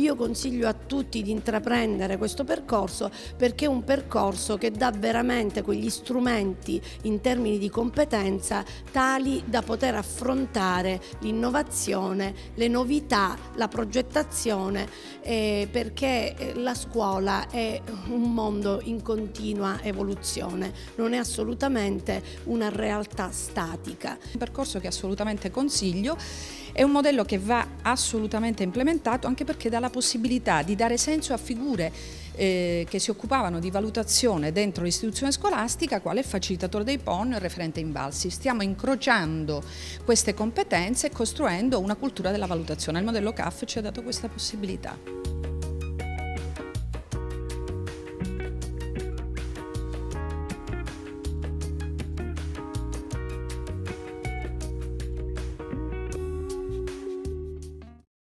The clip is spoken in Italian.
Io consiglio a tutti di intraprendere questo percorso perché è un percorso che dà veramente quegli strumenti in termini di competenza tali da poter affrontare l'innovazione, le novità, la progettazione eh, perché eh, la scuola è un mondo in continua evoluzione, non è assolutamente una realtà statica. Un percorso che assolutamente consiglio è un modello che va assolutamente implementato anche perché dà la possibilità di dare senso a figure eh, che si occupavano di valutazione dentro l'istituzione scolastica, quale il facilitatore dei PON e il referente Invalsi. Stiamo incrociando queste competenze e costruendo una cultura della valutazione. Il modello CAF ci ha dato questa possibilità.